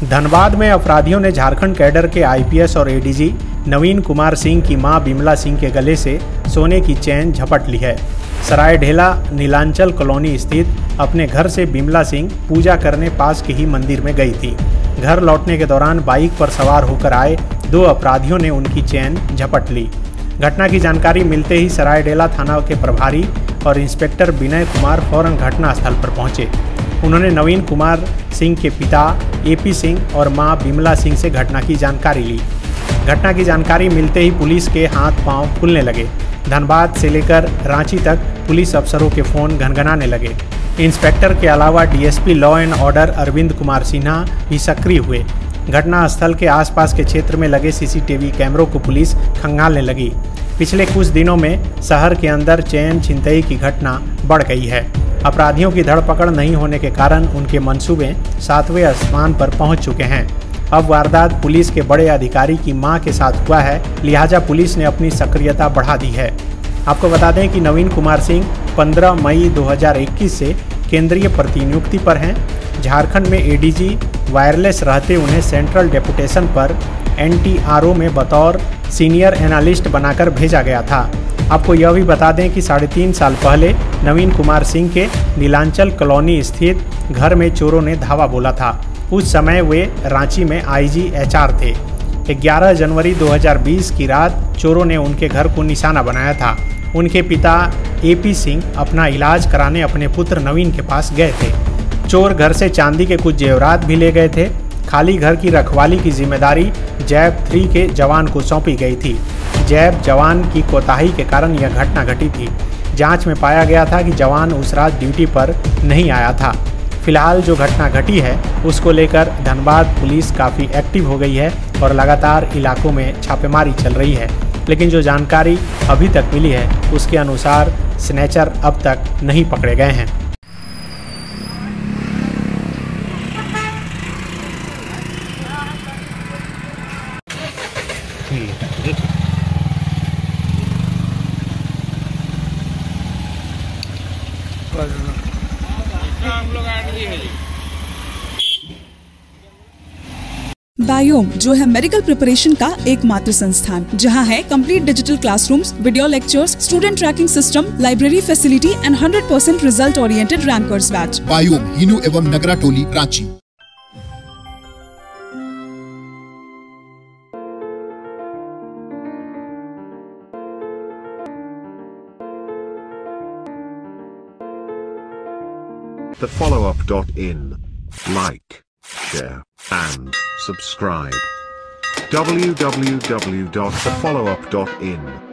धनबाद में अपराधियों ने झारखंड कैडर के आईपीएस और एडीजी नवीन कुमार सिंह की माँ बिमला सिंह के गले से सोने की चैन झपट ली है। सराय ढेला नीलांचल कॉलोनी स्थित अपने घर से बिमला सिंह पूजा करने पास के ही मंदिर में गई थी। घर लौटने के दौरान बाइक पर सवार होकर आए दो अपराधियों ने उनकी चैन झपट ली। घटना की जानकारी मिलते ही सरायडेला थाना के प्रभारी और इंस्पेक्टर विनय कुमार फ़ौरन घटनास्थल पर पहुँचे। उन्होंने नवीन कुमार सिंह के पिता एपी सिंह और माँ बिमला सिंह से घटना की जानकारी ली। घटना की जानकारी मिलते ही पुलिस के हाथ पाँव खुलने लगे। धनबाद से लेकर रांची तक पुलिस अफसरों के फ़ोन घनघनाने लगे। इंस्पेक्टर के अलावा DSP law and order Arvind Kumar Sinha भी सक्रिय हुए। घटना स्थल के आसपास के क्षेत्र में लगे सीसीटीवी कैमरों को पुलिस खंगालने लगी। पिछले कुछ दिनों में शहर के अंदर चैन छिंतई की घटना बढ़ गई है। अपराधियों की धरपकड़ नहीं होने के कारण उनके मंसूबे सातवें आसमान पर पहुँच चुके हैं। अब वारदात पुलिस के बड़े अधिकारी की माँ के साथ हुआ है, लिहाजा पुलिस ने अपनी सक्रियता बढ़ा दी है। आपको बता दें कि नवीन कुमार सिंह 15 मई 2021 से केंद्रीय प्रतिनियुक्ति पर हैं। झारखंड में एडीजी वायरलेस रहते उन्हें सेंट्रल डेपुटेशन पर एनटीआरओ में बतौर सीनियर एनालिस्ट बनाकर भेजा गया था। आपको यह भी बता दें कि साढ़े तीन साल पहले नवीन कुमार सिंह के नीलांचल कॉलोनी स्थित घर में चोरों ने धावा बोला था। उस समय वे रांची में आईजी एचआर थे। 11 जनवरी 2020 की रात चोरों ने उनके घर को निशाना बनाया था। उनके पिता एपी सिंह अपना इलाज कराने अपने पुत्र नवीन के पास गए थे। चोर घर से चांदी के कुछ जेवरात भी ले गए थे। खाली घर की रखवाली की ज़िम्मेदारी जैब थ्री के जवान को सौंपी गई थी। जैब जवान की कोताही के कारण यह घटना घटी थी। जाँच में पाया गया था कि जवान उस रात ड्यूटी पर नहीं आया था। फ़िलहाल जो घटना घटी है, उसको लेकर धनबाद पुलिस काफ़ी एक्टिव हो गई है और लगातार इलाकों में छापेमारी चल रही है। लेकिन जो जानकारी अभी तक मिली है, उसके अनुसार स्नेचर अब तक नहीं पकड़े गए हैं। बायोम जो है मेडिकल प्रिपरेशन का एकमात्र संस्थान जहाँ है complete digital classrooms, video lectures, student tracking system library facility and 100% result oriented rankers batch biome Hinoo एवं नगरा टोली Ranchi. The follow. Like, share, and subscribe. www.thefollowup.in